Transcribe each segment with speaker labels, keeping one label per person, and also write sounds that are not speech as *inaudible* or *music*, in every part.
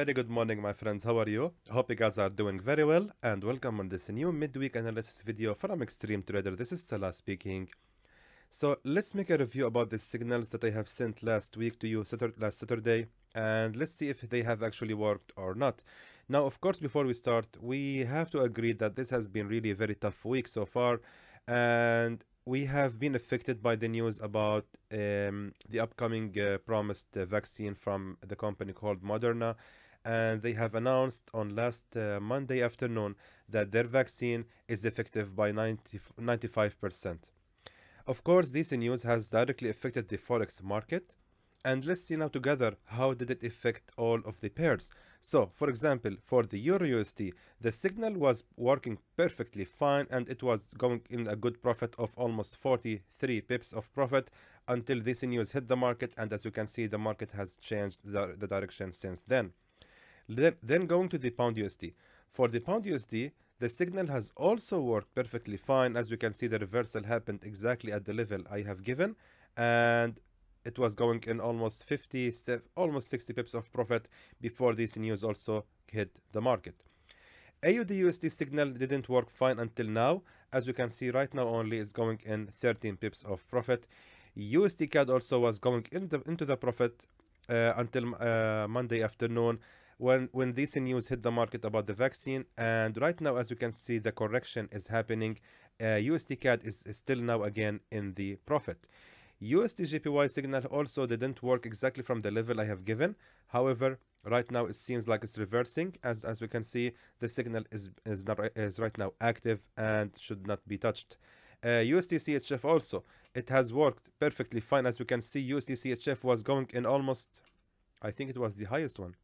Speaker 1: very good morning my friends, how are you? Hope you guys are doing very well and welcome on this new midweek analysis video from Xtreme Trader. This is Salah speaking. So let's make a review about the signals that I have sent last week to you last Saturday and let's see if they have actually worked or not. Now of course before we start we have to agree that this has been really a very tough week so far and we have been affected by the news about um, the upcoming uh, promised uh, vaccine from the company called Moderna and they have announced on last uh, Monday afternoon that their vaccine is effective by 90, 95%. Of course, this news has directly affected the forex market and let's see now together how did it affect all of the pairs. So, for example, for the Euro USD, the signal was working perfectly fine and it was going in a good profit of almost 43 pips of profit until this news hit the market and as you can see the market has changed the, the direction since then. Then going to the Pound USD. For the Pound USD, the signal has also worked perfectly fine. As we can see the reversal happened exactly at the level I have given and it was going in almost 50 almost 60 pips of profit before this news also hit the market. AUD USD signal didn't work fine until now. As you can see right now only is going in 13 pips of profit. USD CAD also was going in the, into the profit uh, until uh, Monday afternoon when when this news hit the market about the vaccine and right now as you can see the correction is happening uh, USD CAD is, is still now again in the profit USD JPY signal also didn't work exactly from the level I have given. However, right now it seems like it's reversing. As, as we can see, the signal is, is, not, is right now active and should not be touched. Uh, CHF also, it has worked perfectly fine. As we can see, USD CHF was going in almost, I think it was the highest one.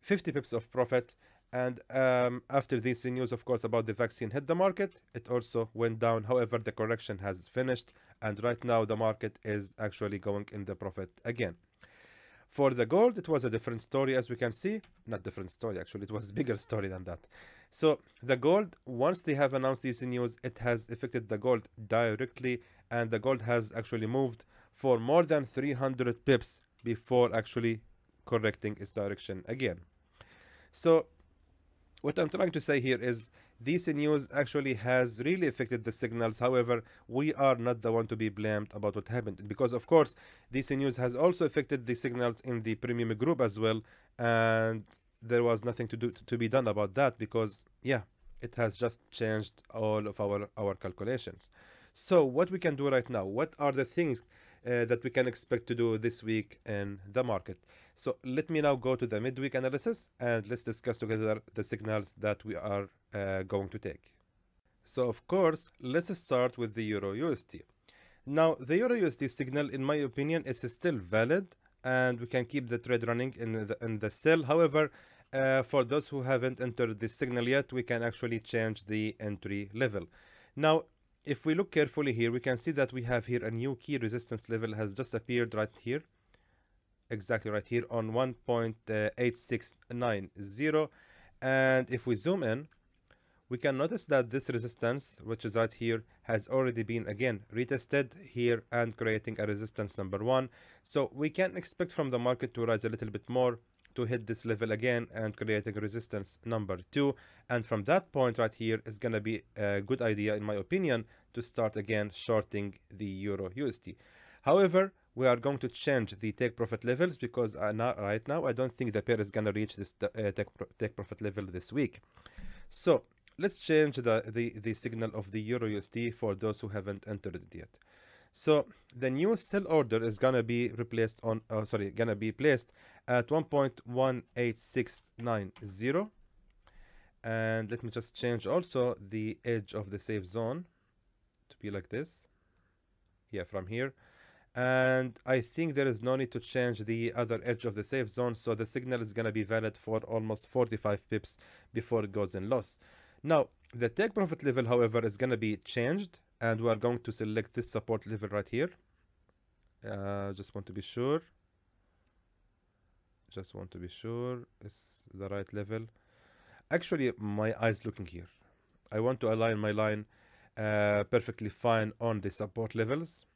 Speaker 1: 50 pips of profit. And um, after this news of course about the vaccine hit the market. It also went down. However the correction has finished. And right now the market is actually going in the profit again. For the gold it was a different story as we can see. Not different story actually. It was bigger story than that. So the gold once they have announced this news it has affected the gold directly. And the gold has actually moved for more than 300 pips before actually correcting its direction again so what I'm trying to say here is DC news actually has really affected the signals. However, we are not the one to be blamed about what happened because, of course, DC news has also affected the signals in the premium group as well. And there was nothing to do to be done about that because, yeah, it has just changed all of our, our calculations. So what we can do right now, what are the things uh, that we can expect to do this week in the market. So let me now go to the midweek analysis and let's discuss together the signals that we are uh, going to take. So of course, let's start with the Euro USD. Now the Euro USD signal, in my opinion, is still valid and we can keep the trade running in the, in the sell. However, uh, for those who haven't entered this signal yet, we can actually change the entry level. Now, if we look carefully here, we can see that we have here a new key resistance level has just appeared right here. Exactly right here on 1.8690. And if we zoom in, we can notice that this resistance, which is right here, has already been again retested here and creating a resistance number one. So we can expect from the market to rise a little bit more to hit this level again and creating resistance number two and from that point right here is going to be a good idea in my opinion to start again shorting the euro usd however we are going to change the take profit levels because uh, not right now i don't think the pair is going to reach this uh, take, take profit level this week so let's change the, the the signal of the euro usd for those who haven't entered it yet so the new sell order is gonna be replaced on, oh, sorry, gonna be placed at 1.18690. And let me just change also the edge of the safe zone to be like this. Yeah, from here. And I think there is no need to change the other edge of the safe zone. So the signal is gonna be valid for almost 45 pips before it goes in loss. Now, the take profit level, however, is gonna be changed and we are going to select this support level right here uh, just want to be sure just want to be sure it's the right level actually my eyes looking here I want to align my line uh, perfectly fine on the support levels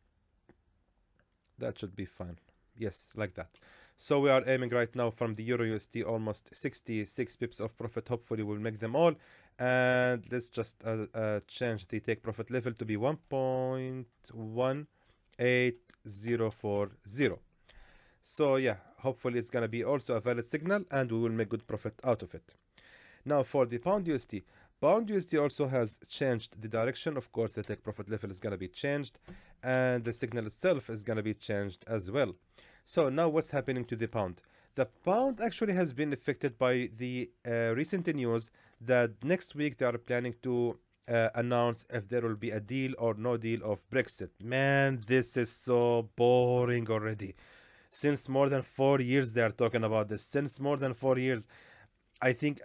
Speaker 1: that should be fine yes like that So we are aiming right now from the Euro USD almost 66 pips of profit. Hopefully we'll make them all. And let's just uh, uh, change the take profit level to be 1.18040. So yeah, hopefully it's gonna be also a valid signal and we will make good profit out of it. Now for the pound USD, pound USD also has changed the direction. Of course, the take profit level is gonna be changed and the signal itself is gonna be changed as well. So now what's happening to the pound? The pound actually has been affected by the uh, recent news that next week they are planning to uh, announce if there will be a deal or no deal of Brexit. Man, this is so boring already. Since more than four years they are talking about this. Since more than four years, I think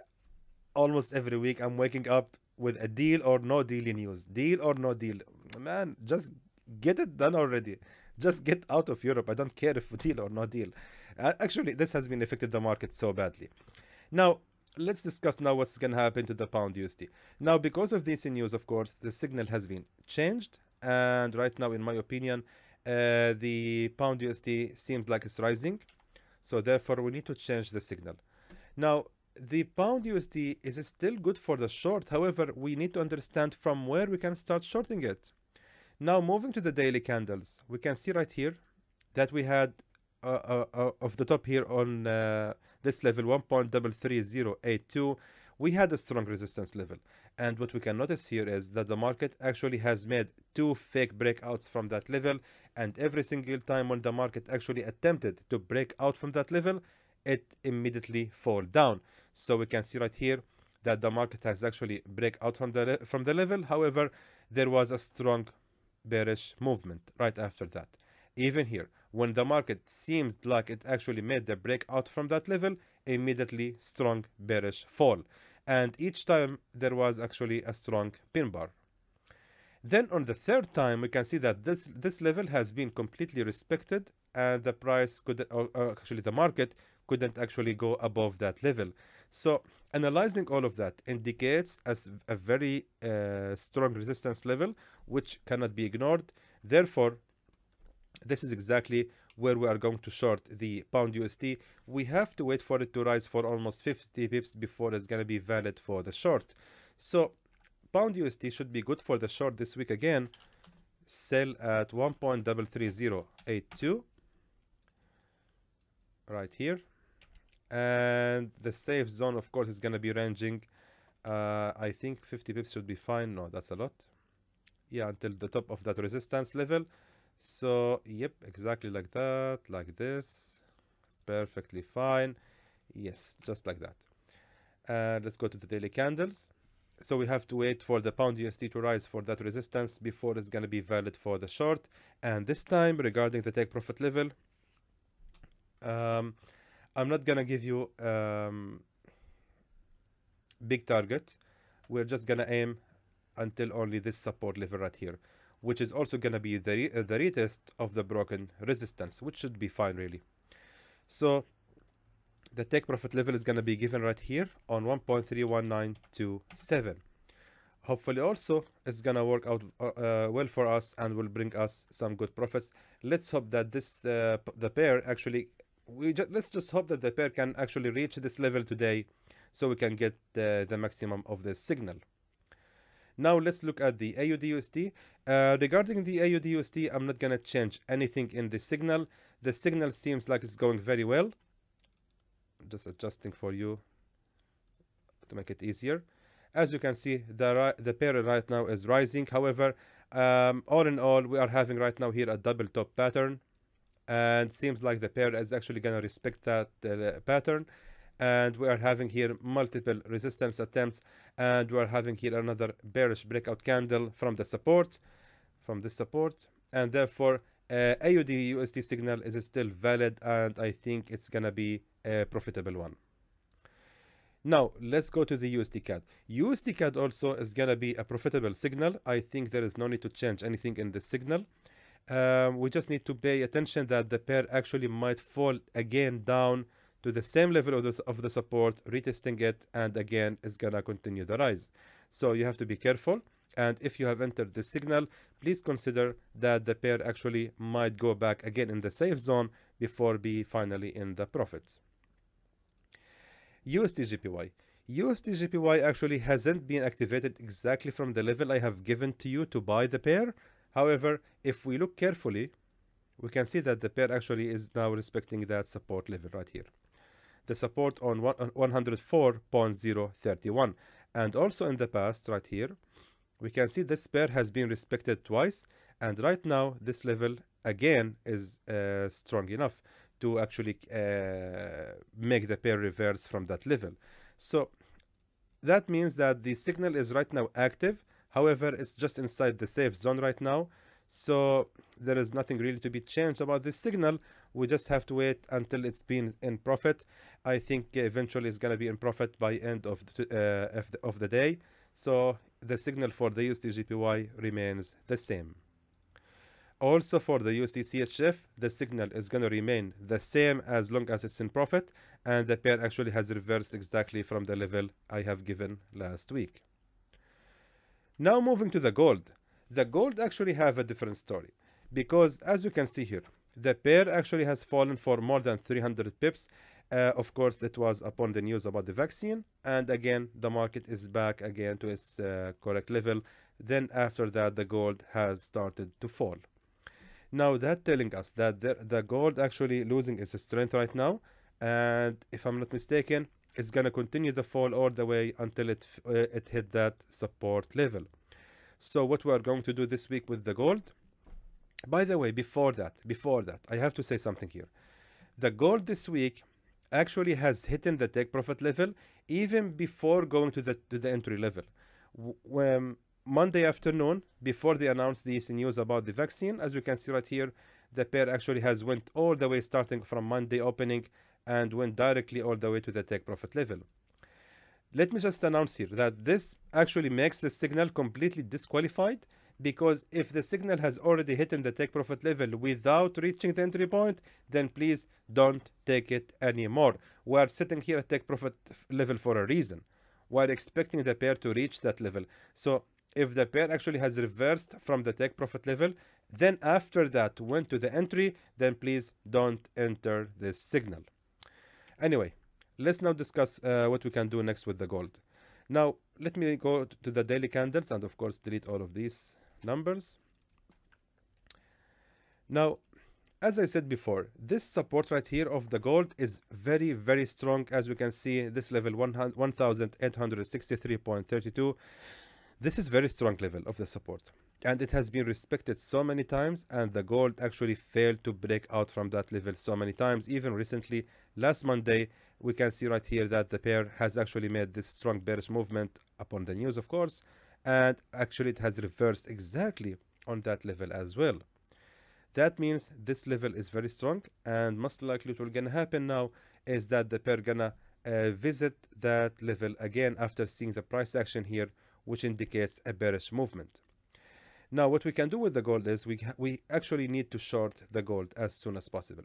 Speaker 1: almost every week I'm waking up with a deal or no deal in news. Deal or no deal. Man, just get it done already. Just get out of Europe. I don't care if *laughs* deal or no deal. Actually, this has been affected the market so badly. Now, let's discuss now what's going to happen to the pound USD. Now, because of this news, of course, the signal has been changed. And right now, in my opinion, uh, the pound USD seems like it's rising. So therefore, we need to change the signal. Now, the pound USD is still good for the short. However, we need to understand from where we can start shorting it. Now, moving to the daily candles, we can see right here that we had uh, uh, uh, of the top here on uh, this level 1.33082 we had a strong resistance level and what we can notice here is that the market actually has made two fake breakouts from that level and every single time when the market actually attempted to break out from that level it immediately fall down so we can see right here that the market has actually break out from the from the level. However there was a strong bearish movement right after that. Even here when the market seemed like it actually made the breakout from that level immediately strong bearish fall. And each time there was actually a strong pin bar. Then on the third time we can see that this this level has been completely respected and the price could uh, actually the market couldn't actually go above that level so analyzing all of that indicates as a very uh, strong resistance level which cannot be ignored therefore this is exactly where we are going to short the pound USD. We have to wait for it to rise for almost 50 pips before it's going to be valid for the short. So pound USD should be good for the short this week again. Sell at 1.33082 right here. And the safe zone, of course, is going to be ranging. Uh, I think 50 pips should be fine. No, that's a lot. Yeah, until the top of that resistance level. So, yep, exactly like that, like this. Perfectly fine. Yes, just like that. And let's go to the daily candles. So we have to wait for the pound USD to rise for that resistance before it's going to be valid for the short. And this time, regarding the take profit level, um, I'm not to give you um, big target. We're just to aim until only this support level right here which is also to be the, re uh, the retest of the broken resistance, which should be fine really. So the take profit level is to be given right here on 1.31927. Hopefully also it's to work out uh, uh, well for us and will bring us some good profits. Let's hope that this uh, the pair actually we just let's just hope that the pair can actually reach this level today so we can get the, the maximum of the signal. Now let's look at the AUDUSD. Uh, regarding the AUDUSD, I'm not going to change anything in the signal. The signal seems like it's going very well. Just adjusting for you to make it easier. As you can see, the, the pair right now is rising. However, um, all in all, we are having right now here a double top pattern. And seems like the pair is actually going to respect that uh, pattern. And we are having here multiple resistance attempts and we are having here another bearish breakout candle from the support from the support. And therefore uh, AUD USD signal is still valid and I think it's gonna be a profitable one. Now let's go to the USD CAD. USD CAD also is gonna be a profitable signal. I think there is no need to change anything in the signal um, we just need to pay attention that the pair actually might fall again down to the same level of the, of the support, retesting it, and again, it's gonna continue the rise. So you have to be careful. And if you have entered the signal, please consider that the pair actually might go back again in the safe zone before be finally in the profits. USDJPY. USDJPY actually hasn't been activated exactly from the level I have given to you to buy the pair. However, if we look carefully, we can see that the pair actually is now respecting that support level right here. The support on 104.031. And also in the past, right here, we can see this pair has been respected twice. And right now, this level again is uh, strong enough to actually uh, make the pair reverse from that level. So that means that the signal is right now active. However, it's just inside the safe zone right now. So there is nothing really to be changed about this signal. We just have to wait until it's been in profit. I think eventually it's going to be in profit by end of the, uh, of, the, of the day. So the signal for the USD JPY remains the same. Also for the USD CHF, the signal is going to remain the same as long as it's in profit and the pair actually has reversed exactly from the level I have given last week. Now moving to the gold. The gold actually have a different story because as you can see here, the pair actually has fallen for more than 300 pips. Uh, of course, that was upon the news about the vaccine. And again, the market is back again to its uh, correct level. Then after that, the gold has started to fall. Now that telling us that the, the gold actually losing its strength right now. And if I'm not mistaken, it's going to continue the fall all the way until it, uh, it hit that support level. So what we are going to do this week with the gold. By the way, before that, before that, I have to say something here. The gold this week actually has hidden the take profit level even before going to the to the entry level. When Monday afternoon, before they announced this news about the vaccine, as we can see right here, the pair actually has went all the way starting from Monday opening and went directly all the way to the take profit level. Let me just announce here that this actually makes the signal completely disqualified because if the signal has already hit in the take profit level without reaching the entry point, then please don't take it anymore. We are sitting here at take profit level for a reason. We're expecting the pair to reach that level. So if the pair actually has reversed from the take profit level, then after that went to the entry, then please don't enter this signal. Anyway, let's now discuss uh, what we can do next with the gold. Now, let me go to the daily candles and of course delete all of these numbers. Now, as I said before, this support right here of the gold is very, very strong. As we can see, this level 1863.32 this is very strong level of the support and it has been respected so many times and the gold actually failed to break out from that level so many times even recently last monday we can see right here that the pair has actually made this strong bearish movement upon the news of course and actually it has reversed exactly on that level as well that means this level is very strong and most likely what will gonna happen now is that the pair gonna uh, visit that level again after seeing the price action here which indicates a bearish movement. Now, what we can do with the gold is we, we actually need to short the gold as soon as possible.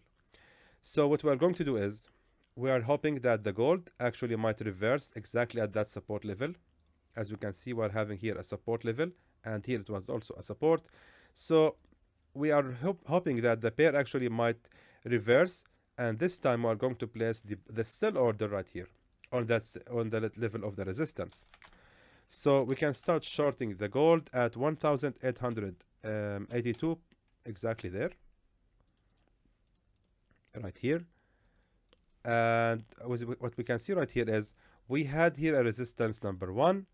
Speaker 1: So what we're going to do is we are hoping that the gold actually might reverse exactly at that support level. As you can see, we're having here a support level and here it was also a support. So we are hoping that the pair actually might reverse and this time we're going to place the, the sell order right here on that on the level of the resistance. So we can start shorting the gold at 1882 exactly there. Right here. And what we can see right here is we had here a resistance number one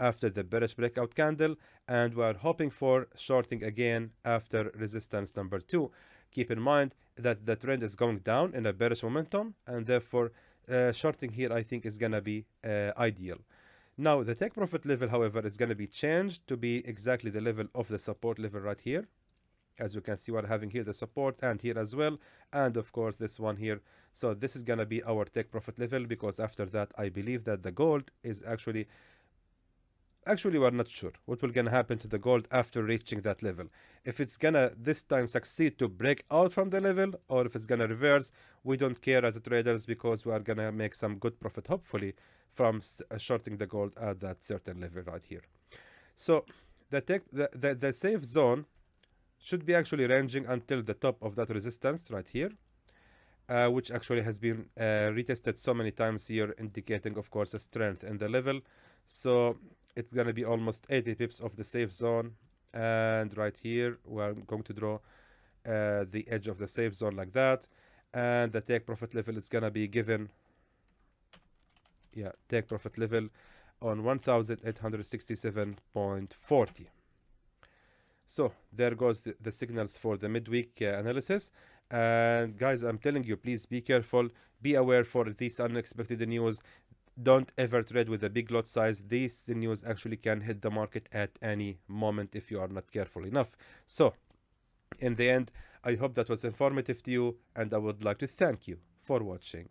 Speaker 1: after the bearish breakout candle and we are hoping for shorting again after resistance number two. Keep in mind that the trend is going down in a bearish momentum and therefore uh, shorting here i think is gonna be uh, ideal now the take profit level, however, is going to be changed to be exactly the level of the support level right here. As you can see, we're having here the support and here as well. And of course, this one here. So this is going to be our take profit level because after that, I believe that the gold is actually actually we're not sure what will gonna happen to the gold after reaching that level if it's gonna this time succeed to break out from the level or if it's gonna reverse we don't care as traders because we are gonna make some good profit hopefully from uh, shorting the gold at that certain level right here. So the, take, the, the, the safe zone should be actually ranging until the top of that resistance right here. uh, which actually has been uh, retested so many times here, indicating, of course, a strength in the level. So it's going to be almost 80 pips of the safe zone. And right here, we're going to draw uh, the edge of the safe zone like that. And the take profit level is going to be given, yeah, take profit level on 1867.40. So there goes the, the signals for the midweek uh, analysis. And guys, I'm telling you, please be careful, be aware for these unexpected news. Don't ever trade with a big lot size. These news actually can hit the market at any moment if you are not careful enough. So, in the end, I hope that was informative to you, and I would like to thank you for watching.